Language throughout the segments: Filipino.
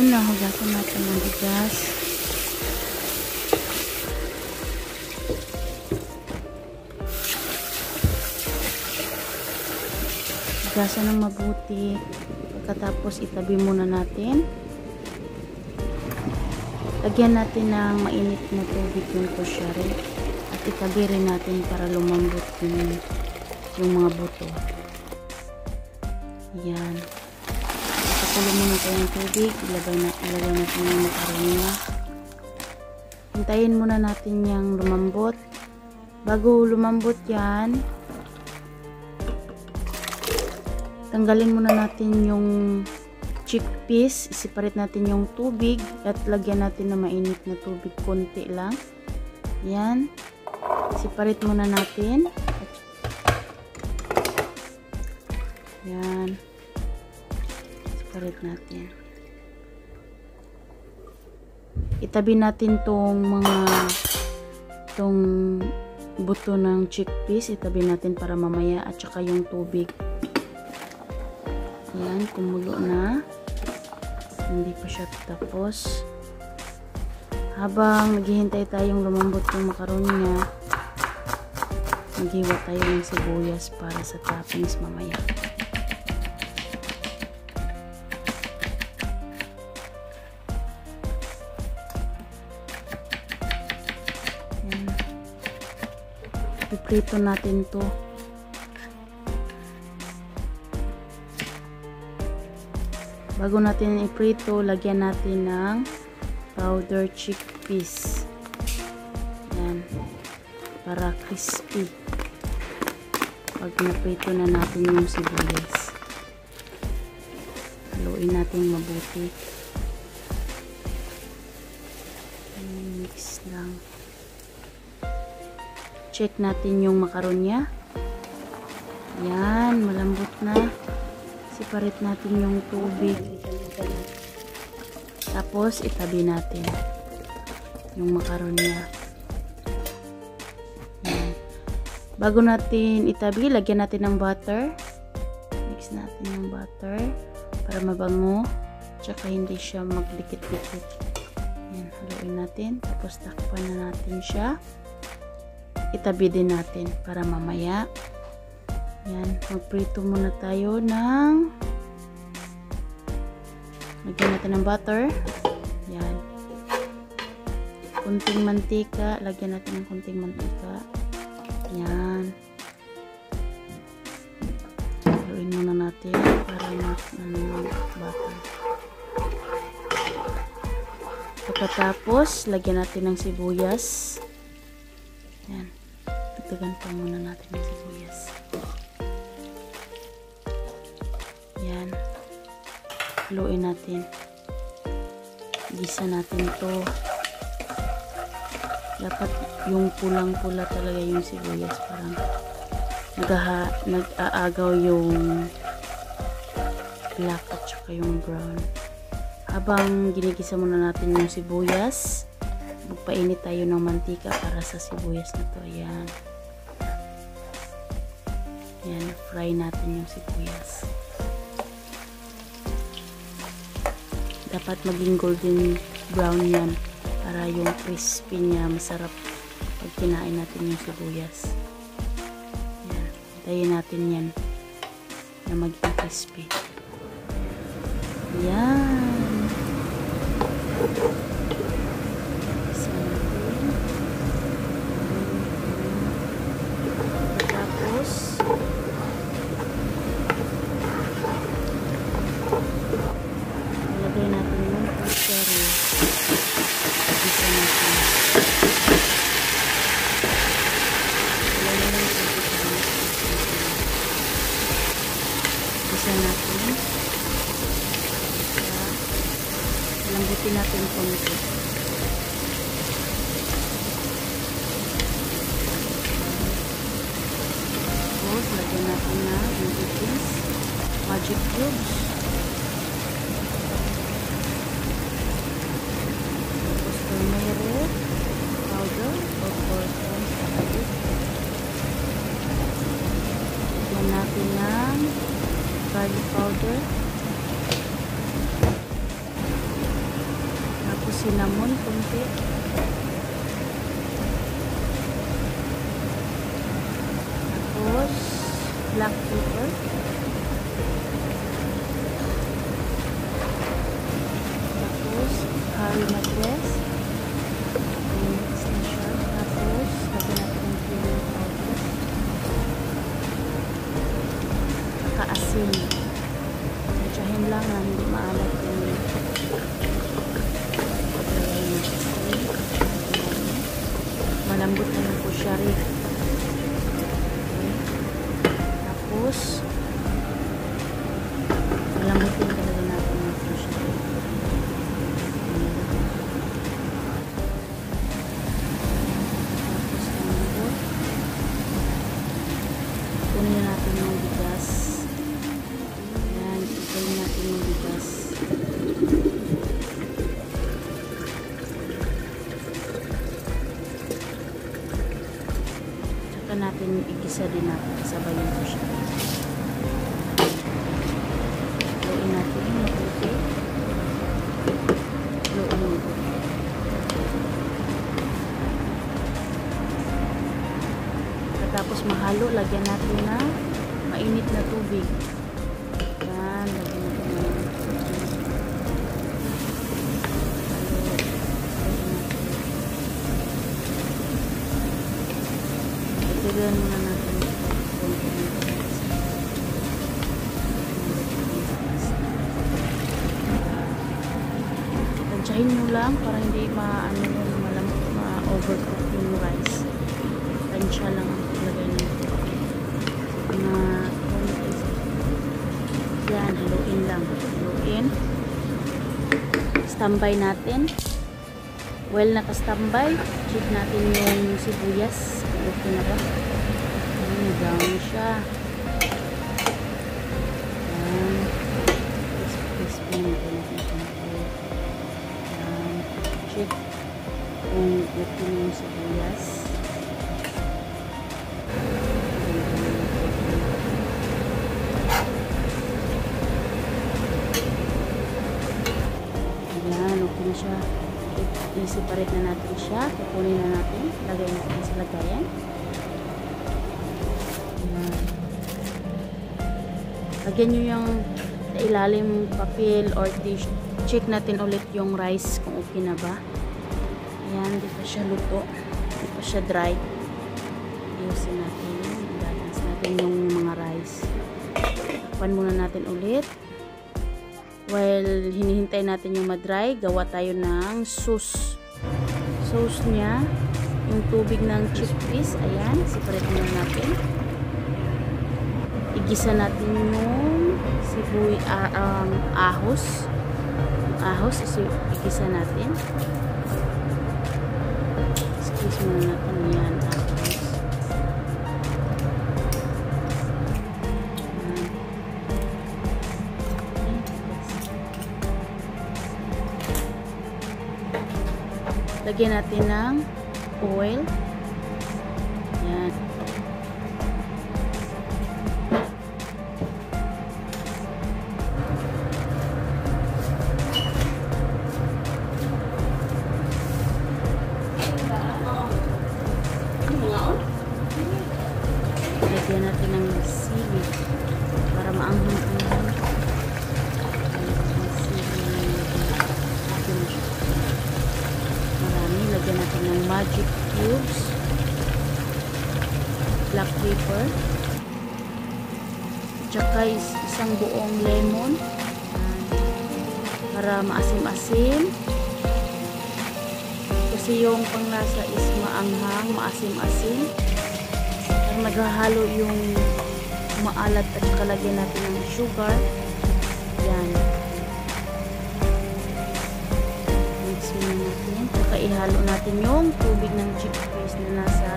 Una, hugasan natin ng bigas. Hugasan ng mabuti. Pagkatapos itabi muna natin. Lagyan natin ng mainit na tubig yung kusyari. At itabi rin natin para lumambot yung, yung mga buto. Yan. Pakulo muna tayo ng tubig. Ilagay, na, ilagay natin yung makaroniya. Hintayin muna natin yung lumambot. Bago lumambot yan, tanggalin muna natin yung chickpeas. Separate natin yung tubig at lagyan natin ng mainit na tubig. Konti lang. Yan. Separate muna natin. Separate natin. Itabi natin tong mga tong buto ng chickpeas. Itabi natin para mamaya at saka yung tubig. Yan, kumulo na. Hindi pa siya tapos. Habang naghihintay tayong lumambot yung macaroni niya, maghiwa tayo ng sibuyas para sa toppings mamaya. Iprito natin to. Bago natin iprito, lagyan natin ng powder chickpeas. Yan. Para crispy. Pag naprito na natin yung sibuyas. Haluin natin mabuti. Check natin yung makaronya. Yan, malambot na. Separate natin yung tubig. Tapos itabi natin yung makaron niya. Yan. bago natin itabi lagyan natin ng butter. Mix natin yung butter para mabango tsaka hindi siya magdikit-dikit. Yan haluin natin. Tapos takpan na natin siya itabi din natin para mamaya yan, magprito muna tayo ng lagyan natin ng butter. Yan. Kunting mantika, lagyan natin ng kunting mantika. Yan. Haluin muna natin para mas ano yung butter. Pagkatapos, lagyan natin ng sibuyas. Yan. Dagdagan pa muna natin ng sibuyas. Yan. Haluin natin. Gisa natin to. Dapat yung pulang-pula talaga yung sibuyas. Parang nag-aagaw yung black at saka yung brown. Habang ginigisa muna natin yung sibuyas, magpainit tayo ng mantika para sa sibuyas na to. Yan. Yan, fry natin yung sibuyas. dapat maging golden brown yan para yung crispy niya masarap pag kinain natin yung sibuyas. Yan, tayin natin yan na maging crispy. Yan isa natin tapos ilagay natin yung kutsari isa natin ilagay natin isa natin lambutin natin konti tapos lagyan natin na ingredients magic cubes. Tapos turmeric powder or cornstarch garlic lagyan natin ng garlic powder cinnamon konti. Tapos black pepper. Tapos curry madres. Tapos, natin igisa din natin. Sabayin ko siya. Ma-ano yung malamot, ma-overcook yung rice. Tansya lang ang paglagay nito. Na, yan, haluin lang. Haluin. Standby natin. Well, naka-standby. Check natin yung sibuyas. Okay na ba? Ayan, brown siya. Kukunin na natin. Lagay natin sa lagayan. Ayan. Lagyan nyo yung ilalim papel or tissue. Check natin ulit yung rice kung okay na ba. Ayan, di pa siya luto. Di pa siya dry. Ayusin natin. Balance natin yung mga rice. Takpan muna natin ulit. While hinihintay natin yung madry, gawa tayo ng sauce. Sauce niya, yung tubig ng chickpeas, ayan, separate muna natin. Igisa natin yung sibuy, ah, um, ahos. Ahos, isi, igisa natin. Squeeze muna natin Lagyan natin ng oil. Black pepper, tsaka is- isang buong lemon para maasim-asim. Kasi yung panglasa is maanghang, maasim-asim. Para naghahalo yung maalat at saka lagyan natin ng sugar. Yan. mix natin. Saka ihalo natin yung tubig ng chickpeas na nasa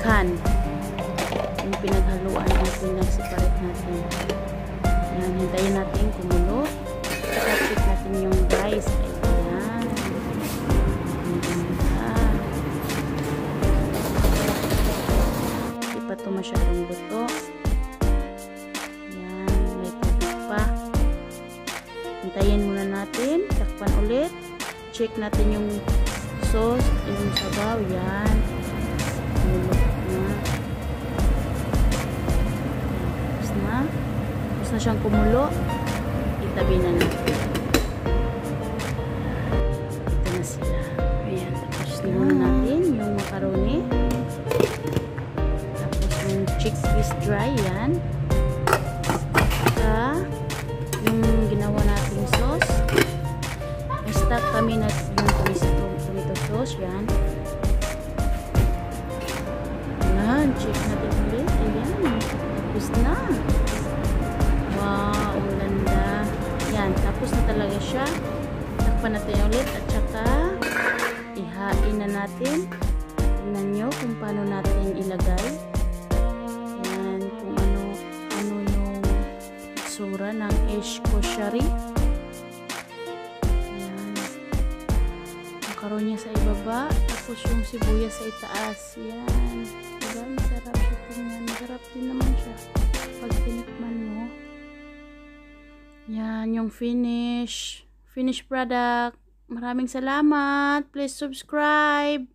can. Yung pinaghaluan o pinag-separate natin. Yan, hintayin natin kumulo. Check natin yung rice. Ayan. Hindi pa ito masyadong buto. Yan, may tubig pa. Hintayin muna natin. Takpan ulit. check natin yung sauce, yung sabaw, yan. Na siyang kumulo. Itabi na natin. Ito na sila. Ayan. Tapos limon natin yung macaroni. Tapos yung chickpeas dry, yan. Natin. Tingnan nyo kung paano natin ilagay. Yan, kung ano, ano yung itsura ng ish koshari. Yan. Makaroon niya sa ibaba, tapos yung sibuyas sa itaas. Yan. Diba? Masarap siya tingnan. Masarap din naman siya. Pag tinikman mo. Yan, yung finish. Finish product. Maraming salamat. Please subscribe.